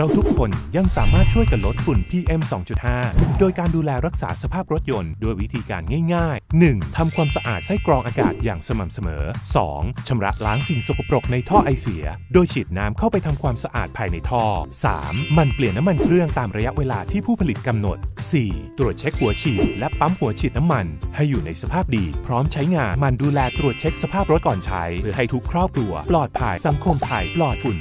เราทุกคนยังสามารถช่วยกันลดฝุ่น PM 2.5 โดยการดูแลรักษาสภาพรถยนต์ด้วยวิธีการง่าย ๆ 1. ทำความสะอาดไส้กรองอากาศอย่างสม่ำเสมอ 2. ชำระล้างสิ่งสกปรกในท่อไอเสีย โดยฉีดน้ำเข้าไปทำความสะอาดภายในท่อ 3. มันเปลี่ยนน้ำมันเครื่องตามระยะเวลาที่ผู้ผลิตกำหนด 4. ตรวจเช็คหัวฉีดและปั๊มหัวฉีดน้ำมัน ให้อยู่ในสภาพดี พร้อมใช้งานมันดูแลตรวจเช็คสภาพรถก่อนใช้ เพื่อให้ทุกครอบครัว ปลอดภัยสังคมไทยปลอดฝุ่น